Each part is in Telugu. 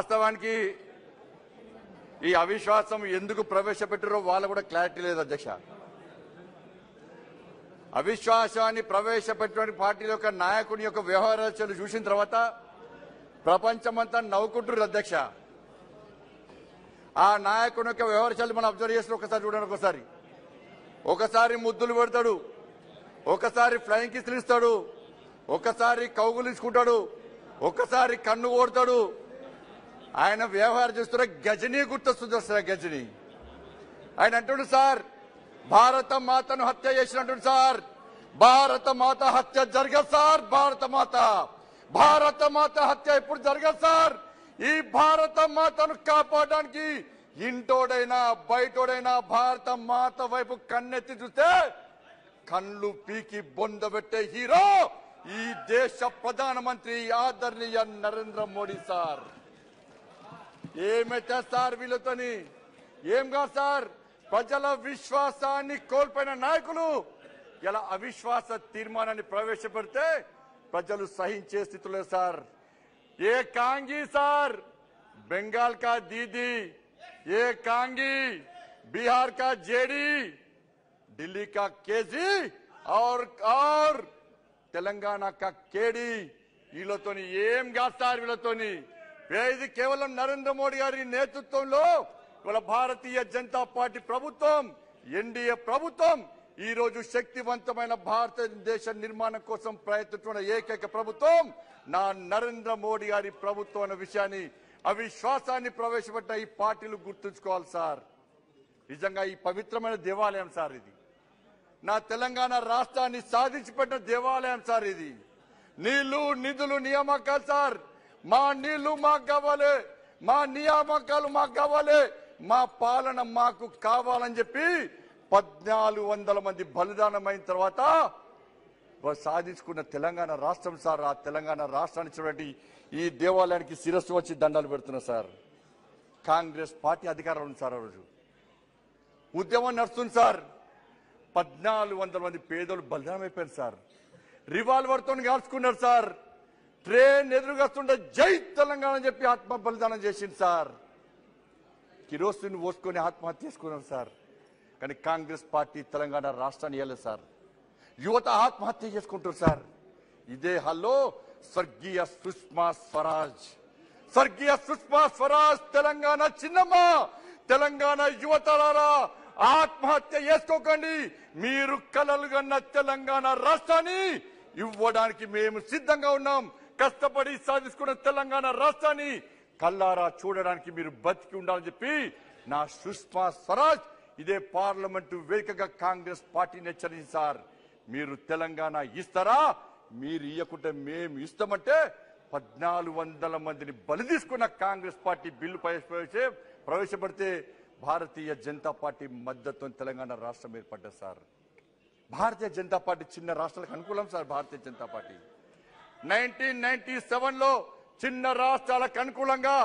వాస్తవానికి ఈ అవిశ్వాసం ఎందుకు ప్రవేశపెట్టారో వాళ్ళు కూడా క్లారిటీ లేదు అధ్యక్ష. అవిశ్వాసాన్ని ప్రవేశపెట్టిన పార్టీ యొక్క నాయకుని యొక్క వ్యవహారాలు చూసిన తర్వాత ప్రపంచమంతా నవ్వుకుంటున్నారు అధ్యక్ష. ఆ నాయకుని యొక్క వ్యవహారాలు మనం అబ్జర్వ్ చేసిన ఒకసారి చూడండి ఒకసారి. ఒకసారి ముద్దులు పెడతాడు. ఒకసారి ఫ్లయింగ్ కిస్లు ఇస్తాడు. ఒకసారి ఇచ్చుకుంటాడు ఒకసారి కన్ను కోడతాడు. ఆయన వ్యవహారం చూస్తున్న గజనీ గుర్తొస్తుంది వస్తుంది గజనీ? ఆయన అంటుడు సార్ భారత మాతను హత్య చేసినట్టు సార్. భారత మాత హత్య జరగదు సార్. భారత మాత భారత మాత హత్య ఇప్పుడు జరగదు సార్. ఈ భారత మాతను కాపాడడానికి ఇంటోడైనా బయటోడైనా భారత మాత వైపు కన్నెత్తి చూస్తే కళ్ళు పీకి బొందబెట్టే హీరో ఈ దేశ ప్రధానమంత్రి ఆదరణీయ నరేంద్ర మోడీ సార్. ఏమైతే సార్ వీళ్ళతోని? ఏం కాదు సార్ ప్రజల విశ్వాసాన్ని కోల్పోయిన నాయకులు. ఇలా అవిశ్వాస తీర్మానాన్ని ప్రవేశపెడితే ప్రజలు సహించే స్థితిలో సార్. ఏ కాంగీ సార్? బెంగాల్ కా దీదీ. ఏ కాంగీ? బీహార్ కా जेडी ఢిల్లీ కా కేజీ. और తెలంగాణ కా కేడి. వీళ్ళతోని ఏం కాదు సార్ వీళ్ళతోని? ఇది కేవలం నరేంద్ర మోడీ గారి నేతృత్వంలో ఇవాళ భారతీయ జనతా పార్టీ ప్రభుత్వం ఎన్డీఏ ప్రభుత్వం ఈ రోజు శక్తివంతమైన భారతదేశ నిర్మాణం కోసం ప్రయత్నిస్తున్న ఏకైక ప్రభుత్వం నా నరేంద్ర మోడీ గారి ప్రభుత్వం అన్న విషయాన్ని అవిశ్వాసాన్ని ప్రవేశపెట్టిన ఈ పార్టీలు గుర్తుంచుకోవాలి సార్. నిజంగా ఈ పవిత్రమైన దేవాలయం సార్ ఇది. నా తెలంగాణ రాష్ట్రాన్ని సాధించి పెట్టిన దేవాలయం సార్ ఇది. నీళ్ళు నిధులు నియామకాలు సార్. మా నీళ్ళు మాకు కావాలి మా నియామకాలు మాకు కావాలి మా పాలన మాకు కావాలని చెప్పి పద్నాలుగు వందల మంది బలిదానమైన తర్వాత సాధించుకున్న తెలంగాణ రాష్ట్రం సార్ ఆ తెలంగాణ రాష్ట్రాన్ని చూడండి. ఈ దేవాలయానికి శిరస్సు వచ్చి దండాలు పెడుతున్నా సార్. కాంగ్రెస్ పార్టీ అధికారంలో ఉంది సార్ ఆ రోజు. ఉద్యమం నడుస్తుంది సార్. పద్నాలుగు వందల మంది పేదలు బలిదానం అయిపోయారు సార్. రివాల్వర్తో కాల్చుకున్నారు సార్. ట్రైన్ ఎదురుగస్తుంటే జై తెలంగాణ అని చెప్పి ఆత్మ బలిదానం చేసింది సార్. కిరోసిన్ పోసుకొని ఆత్మహత్య చేసుకున్నారు సార్. కానీ కాంగ్రెస్ పార్టీ తెలంగాణ రాష్ట్రాన్ని ఇవ్వలేదు సార్. యువత ఆత్మహత్య చేసుకుంటారు సార్. ఇదే హల్లో స్వర్గీయ సుష్మా స్వరాజ్. స్వర్గీయ సుష్మా స్వరాజ్ తెలంగాణ చిన్నమ్మ. తెలంగాణ యువతలారా ఆత్మహత్య చేసుకోకండి. మీరు కలలు కన్న తెలంగాణ రాష్ట్రాన్ని ఇవ్వడానికి మేము సిద్ధంగా ఉన్నాం. కష్టపడి సాధించుకున్న తెలంగాణ రాష్ట్రాన్ని కల్లారా చూడడానికి మీరు బతికి ఉండాలని చెప్పి నా సుష్మా స్వరాజ్ ఇదే పార్లమెంటు వేదికగా కాంగ్రెస్ పార్టీని హెచ్చరించింది సార్. మీరు తెలంగాణ ఇస్తారా? మీరు ఇవ్వకుంటే మేము ఇస్తామంటే పద్నాలుగు వందల మందిని బలి తీసుకున్న కాంగ్రెస్ పార్టీ బిల్లు ప్రవేశ ప్రవేశపెడితే భారతీయ జనతా పార్టీ మద్దతు తెలంగాణ రాష్ట్రం ఏర్పడ్డది సార్. భారతీయ జనతా పార్టీ చిన్న రాష్ట్రాలకు అనుకూలం sir Bharatiya Janata party. Nineteen ninety సెవెన్లో చిన్న రాష్ట్రాలకు అనుకూలంగా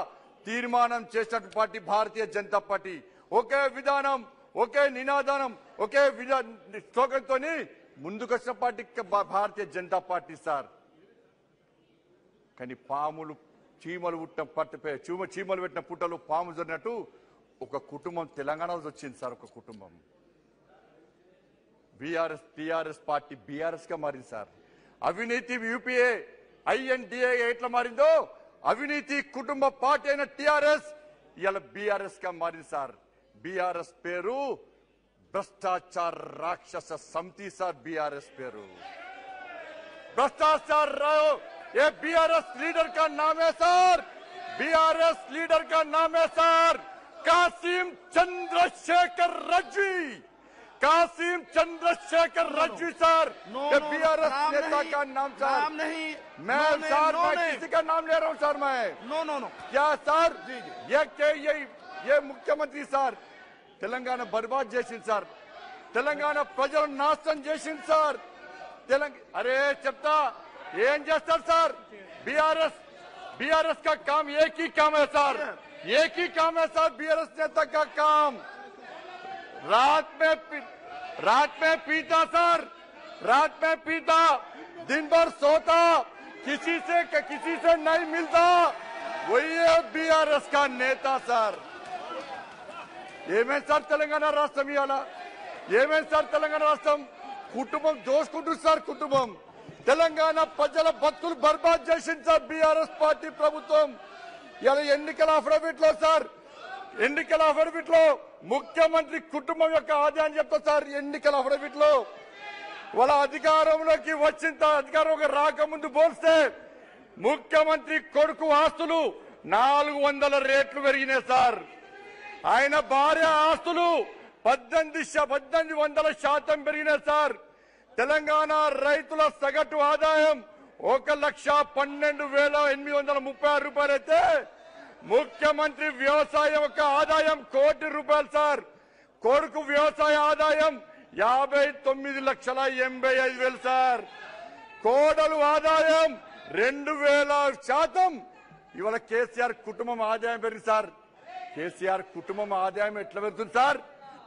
తీర్మానం చేసినట్టు పార్టీ భారతీయ జనతా పార్టీ. ఒకే విధానం ఒకే నినాదనం ఒకే విధా ముందుకొచ్చిన party Bharatiya Janata party sir. కానీ పాములు చీమలు పుట్టిన పట్టిపై చీమ చీమలు పెట్టిన పుట్టలు పాము జరిగినట్టు ఒక కుటుంబం తెలంగాణలో వచ్చింది సార్ ఒక కుటుంబం. బీఆర్ఎస్ టీఆర్ఎస్ పార్టీ బీఆర్ఎస్గా మారింది సార్. అవినీతి యూపీఏ ఐఎన్డిఏ ఎట్లా మారిందో అవినీతి కుటుంబ పార్టీ అయిన టీఆర్ఎస్ ఇవాళ బీఆర్ఎస్ గా మారింది సార్ బీఆర్ఎస్ పేరు భ్రష్టాచార రాక్షస సమితి సార్ బీఆర్ఎస్ పేరు भ्रष्टाचार रहो ये बीआरएस लीडर का नाम है सर बीआरएस लीडर का नाम है sir Kasim Chandrashekhar Razvi Qasim Chandrashekhar Razvi sir no, ये नो, बीआरएस नाम नेता नहीं, का नाम सर नाम नहीं मैं नो नेम, सर नो मैं नेम। किसी का नाम ले रहा हूँ सर मैं नो नो नो क्या सर जी, जी। ये के ये ये ముఖ్యమంత్రి సార్ తెలంగాణ బర్బాద్ చేసింది సార్ తెలంగాణ ప్రజలను నాశనం చేసింది సార్ తెలంగాణ అరే చెప్తా ఏం చేస్తారు సార్ బీఆర్ఎస్ बीआरएस का काम एक ही काम है सर एक ही काम है सर बीआरएस नेता का काम रात में पी- रात में पीता सर रात में पीता दिन भर सोता किसी से किसी से नहीं मिलता వయ్యే బీఆర్ఎస్ కా నేత సార్ ఏమేం సార్ తెలంగాణ రాష్ట్రం ఇవాళ ఏమేం సార్ తెలంగాణ రాష్ట్రం కుటుంబం దోసుకుంటుంది సార్ కుటుంబం తెలంగాణ ప్రజల బతుకులు బర్బాద్ చేసింది సార్ బీఆర్ఎస్ పార్టీ ప్రభుత్వం ఇలా ఎన్నికల అఫిడవిట్ లో సార్ ఎన్నికల అఫిడవిట్ లో ముఖ్యమంత్రి కుటుంబం యొక్క ఆదాయాన్ని చెప్తా సార్ ఎన్నికల అఫిడవిట్లో వాళ్ళ అధికారంలోకి వచ్చిన అధికారంలోకి రాకముందు పోల్స్తే ముఖ్యమంత్రి కొడుకు ఆస్తులు నాలుగు వందల రేట్లు పెరిగినాయి సార్. ఆయన భార్య ఆస్తులు పద్దెనిమిది పద్దెనిమిది వందల శాతం పెరిగినాయి సార్. తెలంగాణ రైతుల సగటు ఆదాయం ఒక లక్ష పన్నెండు వేల ఎనిమిది వందల ముప్పై ఆరు రూపాయలు అయితే ముఖ్యమంత్రి వ్యవసాయం యొక్క ఆదాయం కోటి రూపాయలు సార్. కొడుకు వ్యవసాయ ఆదాయం యాభై తొమ్మిది లక్షల ఎనభై ఐదు వేలు సార్. కోడలు ఆదాయం రెండు వేల శాతం. ఇవాళ కేసీఆర్ కుటుంబం ఆదాయం పెరిగింది సార్. కేసీఆర్ కుటుంబం ఆదాయం ఎట్లా పెరుగుతుంది సార్?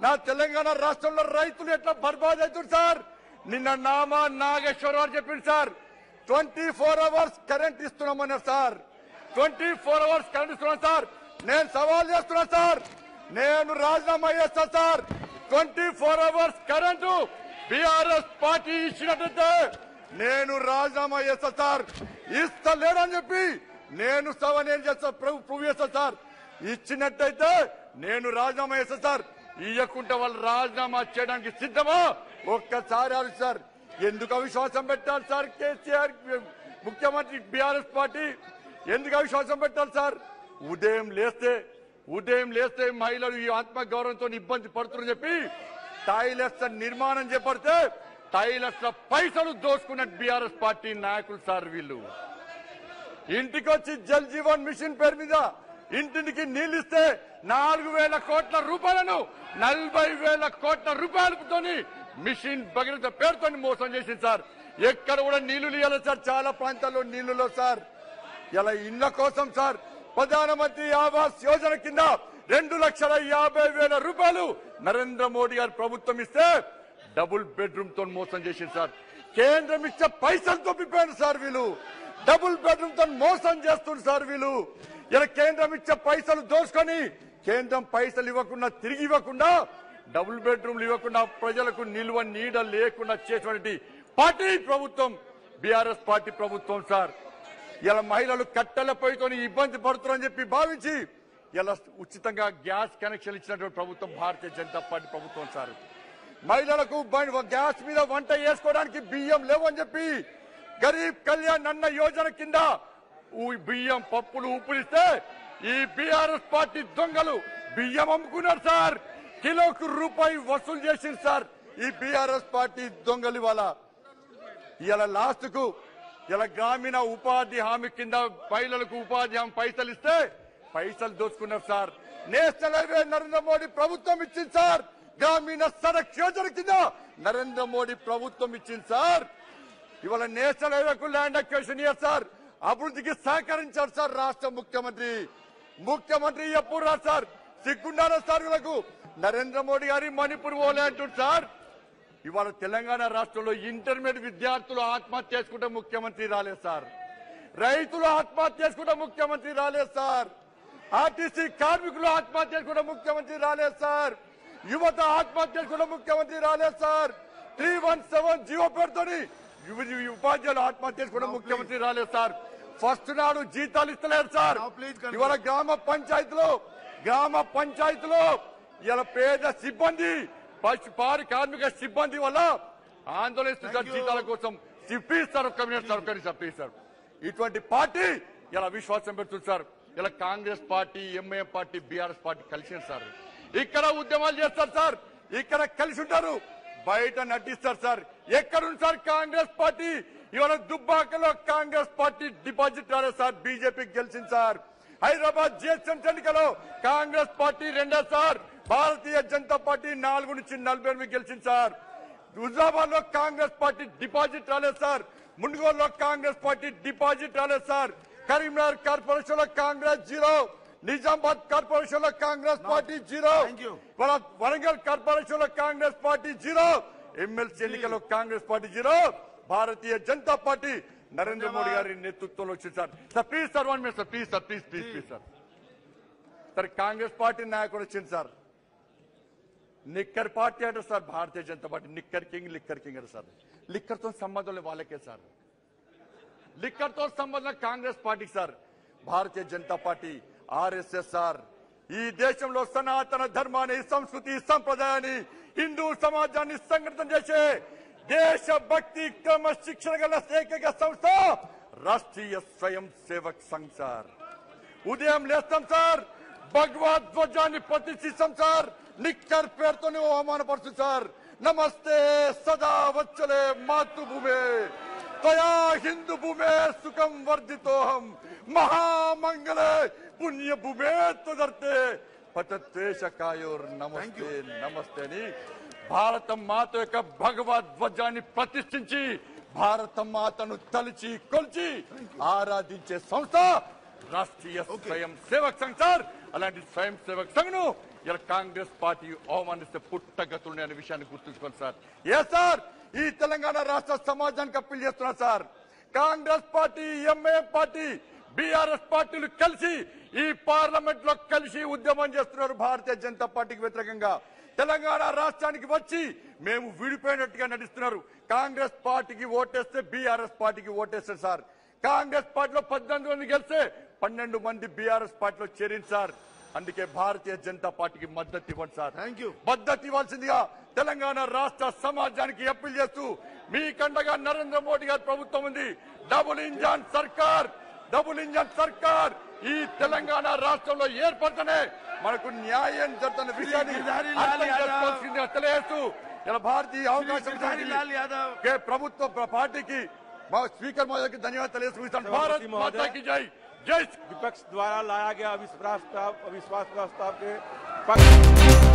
నా తెలంగాణ రాష్ట్రంలో రైతులు ఎట్లా బర్బాద్ అవుతుంది సార్? నిన్న నామా నాగేశ్వరరావు చెప్పింది sir. Twenty four hours current ఇస్తున్నామన్నారు sir. Twenty four hours current ఇస్తున్నాను సార్. నేను సవాల్ చేస్తున్నా సార్. నేను రాజీనామా చేస్తాను sir. Twenty four hours current BRS party ఇచ్చినట్టయితే నేను రాజీనామా చేస్తా సార్. ఇస్తలేడని చెప్పి నేను సవ ఏం చేస్తా ప్రభు ప్రూవ్ చేస్తా సార్. ఇచ్చినట్టయితే నేను రాజీనామా చేస్తా సార్. ఇయ్యకుంటే వాళ్ళు రాజీనామా చేయడానికి సిద్ధమా? ఒక్కసారి ఆలోచి సార్. ఎందుకు అవిశ్వాసం పెట్టాలి సార్? కేసీఆర్ ముఖ్యమంత్రి బీఆర్ఎస్ పార్టీ ఎందుకు అవిశ్వాసం పెట్టాలి సార్? ఉదయం లేస్తే ఉదయం లేస్తే మహిళలు ఈ ఆత్మగౌరవంతో ఇబ్బంది పడుతున్నారని చెప్పి టాయిలెట్స్ నిర్మాణం చేపడితే టాయిలెట్స్ పైసలు దోసుకున్న బీఆర్ఎస్ పార్టీ నాయకులు సార్ వీళ్ళు. ఇంటికి వచ్చి జల్ జీవన్ మిషన్ పేరు మీద ఇంటికి నీళ్ళిస్తే నాలుగు వేల కోట్ల రూపాయలను నలభై వేల కోట్ల రూపాయలతోని మిషన్ భగీరథ పేరుతో మోసం చేసింది సార్. ఎక్కడ కూడా నీళ్ళు ఇవ్వాలి సార్ చాలా ప్రాంతాల్లో నీళ్ళు సార్. ఇలా ఇళ్ళ కోసం సార్? ప్రధానమంత్రి ఆవాస్ యోజన కింద రెండు లక్షల యాభై వేల రూపాయలు నరేంద్ర మోడీ గారు ప్రభుత్వం ఇస్తే డబుల్ బెడ్రూమ్తో మోసం చేసింది సార్. కేంద్రం ఇచ్చే పైసలు తొప్పిపోయారు సార్ వీళ్ళు. డబుల్ బెడ్రూమ్తో మోసం చేస్తుంది సార్ వీళ్ళు. ఇలా కేంద్రం ఇచ్చే పైసలు దోసుకొని కేంద్రం పైసలు ఇవ్వకుండా తిరిగి ఇవ్వకుండా డబుల్ బెడ్రూమ్లు ఇవ్వకుండా ప్రజలకు నిల్వ నీడ లేకుండా చేసినటువంటి పార్టీ ప్రభుత్వం బీఆర్ఎస్ పార్టీ ప్రభుత్వం సార్. ఇలా మహిళలు కట్టెల పొయ్యితో ఇబ్బంది పడుతున్నారని చెప్పి భావించి ఇలా ఉచితంగా గ్యాస్ కనెక్షన్ ఇచ్చినటువంటి ప్రభుత్వం భారతీయ జనతా పార్టీ ప్రభుత్వం సార్. మహిళలకు గ్యాస్ మీద వంట చేసుకోవడానికి బియ్యం లేవని చెప్పి గరీబ్ కళ్యాణ్ అన్న యోజన కింద బియ్యం పప్పులు ఉప్పులు ఈ బీఆర్ఎస్ పార్టీ దొంగలు బియ్యం అమ్ముకున్నారు సార్. కిలోకు రూపాయి వసూలు చేసింది సార్ ఈ బీఆర్ఎస్ పార్టీ దొంగలు ఇవాళ. ఇలా లాస్ట్కు ఇలా గ్రామీణ ఉపాధి హామీ కింద మహిళలకు ఉపాధి హామీ పైసలు ఇస్తే పైసలు దోచుకున్నారు sir. National highway Narendra Modi ప్రభుత్వం ఇచ్చింది సార్. గ్రామీణ సడక్ యోజన కింద నరేంద్ర మోడీ ప్రభుత్వం ఇచ్చింది సార్. ఇవాళ నేషనల్ హైవేకు ల్యాండ్ అక్వేషన్ ఇయర్ సార్. అభివృద్ధికి సహకరించారు సార్ రాష్ట్ర ముఖ్యమంత్రి. ముఖ్యమంత్రి ఎప్పుడు రాదు సార్. సిగ్గుండాలి సార్ వీళ్ళకు. నరేంద్ర మోడీ గారి మణిపూర్ పోలే అంటున్నారు సార్. ఇవాళ తెలంగాణ రాష్ట్రంలో ఇంటర్మీడియట్ విద్యార్థులు ఆత్మహత్య చేసుకుంటే ముఖ్యమంత్రి రాలేదు సార్. రైతులు ఆత్మహత్య చేసుకుంటే ముఖ్యమంత్రి రాలేదు సార్. ఆర్టీసీ కార్మికులు ఆత్మహత్య చేసుకుంటే ముఖ్యమంత్రి రాలేదు సార్. యువత ఆత్మహత్య చేసుకుంటే ముఖ్యమంత్రి రాలేదు sir. Three one seven GO పేరుతోని ఉపాధ్యాయులు ఆత్మహత్య చేసుకుంటే ముఖ్యమంత్రి రాలేదు సార్. ఫస్ట్ నాడు జీతాలు ఇస్తలేరు సార్. ఇవాళ గ్రామ పంచాయతీలో గ్రామ పంచాయతీలో ఇలా పేద సిబ్బంది పారి కార్మిక సిబ్బంది వల్ల ఆందోళన. జీతాల కోసం సిప్పిస్తారు ఒక్క మినిట్ సార్ ఒక్క నిమిషం ప్లీజ్ సార్ ఇటువంటి పార్టీ ఇలా విశ్వాసం పెడుతుంది సార్. ఇలా Congress party MIM party BRS party కలిసి సార్. ఇక్కడ ఉద్యమాలు చేస్తారు సార్. ఇక్కడ కలిసి ఉంటారు. బయట నటిస్తారు సార్. ఎక్కడుంది సార్ కాంగ్రెస్ పార్టీ? ఇవాళ దుబ్బాకలో కాంగ్రెస్ పార్టీ డిపాజిట్ రాలేదు సార్. బీజేపీ గెలిచింది సార్. హైదరాబాద్ జిహెచ్ఎం ఎన్నికలో కాంగ్రెస్ పార్టీ రెండో సార్. భారతీయ జనతా పార్టీ నాలుగు నుంచి నలభై ఎనిమిది గెలిచింది సార్. హుజాబాద్లో కాంగ్రెస్ పార్టీ డిపాజిట్ రాలేదు సార్. మున్గోల్లో కాంగ్రెస్ పార్టీ డిపాజిట్ రాలేదు సార్. కరీంనగర్ కార్పొరేషన్లో కాంగ్రెస్ జీరో. నిజామాబాద్ కార్పొరేషన్లో కాంగ్రెస్ పార్టీ జీరో. వరంగల్ కార్పొరేషన్లో కాంగ్రెస్ పార్టీ జీరో. ఎమ్మెల్సీ ఎన్నికల్లో Congress party zero. Bharatiya Janata party Narendra Modi గారి నేతృత్వంలో వచ్చింది sir. Sir please sir one minute sir please sir please please please sir sir Congress party నాయకుడు వచ్చింది సార్. నిక్కర్ పార్టీ అంటే sir Bharatiya Janata party knicker king liquor king అంటే సార్ లిక్కర్తో సంబంధం లేదు వాళ్ళకే సార్ లిక్కర్తో సంబంధం కాంగ్రెస్ పార్టీకి sir Bharatiya Janata party RSS sir ఈ దేశంలో సనాతన ధర్మాన్ని సంస్కృతి సంప్రదాయాన్ని హిందూ సమాజాన్ని సంఘటితం చేసే దేశభక్తి క్రమశిక్షణ గల ఏకైక సంస్థ రాష్ట్రీయ స్వయం సేవక్ సంఘ్ సార్ ఉదయం లేస్తాం సార్ భగవద్ ధ్వజాన్ని ప్రతిష్ఠిస్తాం సార్ నిక్కర్ పేరుతోనే అవమానపరుస్తుంది సార్ నమస్తే సదా వచ్చలే మాతృభూమే తయా హిందూ భూమే సుఖం వర్ధితోహం మహామంగళే పుణ్య భూమే తదర్తే పతద్వేషకాయోర్ నమస్తే నమస్తే అని భారత మాత యొక్క భగవద్ ధ్వజాన్ని ప్రతిష్ఠించి భారత మాతను తలిచి కొల్చి ఆరాధించే సంస్థ రాష్ట్రీయ స్వయం సేవక్ సంఘ్ సార్ అలాంటి స్వయం సేవక్ సంఘ్ ను ఇలా కాంగ్రెస్ పార్టీ అవమానిస్తే పుట్టగతులు అనే విషయాన్ని గుర్తుంచుకోండి సార్. ఏ సార్ ఈ తెలంగాణ రాష్ట్ర సమాజానికి అప్పీల్ చేస్తున్నా సార్. కాంగ్రెస్ పార్టీ ఎంఏ పార్టీ బీఆర్ఎస్ పార్టీలు కలిసి ఈ పార్లమెంట్లో కలిసి ఉద్యమం చేస్తున్నారు భారతీయ జనతా పార్టీకి వ్యతిరేకంగా. తెలంగాణ రాష్ట్రానికి వచ్చి మేము విడిపోయినట్టుగా నటిస్తున్నారు. కాంగ్రెస్ పార్టీకి ఓటేస్తే బీఆర్ఎస్ పార్టీకి ఓటేస్తారు సార్. కాంగ్రెస్ పార్టీలో పద్దెనిమిది మంది గెలిస్తే పన్నెండు మంది బీఆర్ఎస్ పార్టీలో చేరింది సార్. అందుకే భారతీయ జనతా పార్టీకి మద్దతు ఇవ్వండి సార్. థ్యాంక్ యూ మద్దతు ఇవ్వాల్సిందిగా తెలంగాణ రాష్ట్ర సమాజానికి అప్పీల్ చేస్తూ మీ కండగా నరేంద్ర మోడీ గారి ప్రభుత్వం ఉంది. డబుల్ ఇంజన్ సర్కార్ డబుల్ ఇంజన్ సర్కార్ ఈ తెలంగాణ రాష్ట్రంలో ఏర్పడతనే మనకు న్యాయం జరుగుతున్న విషయాన్ని తెలియజేస్తూ భారతీయ అవకాశం ప్రభుత్వ పార్టీకి స్పీకర్ మోదీకి ధన్యవాదాలు తెలియజేస్తూ विपक्ष द्वारा लाया गया अविश्वास प्रस्ताव अविश्वास प्रस्ताव के पक्ष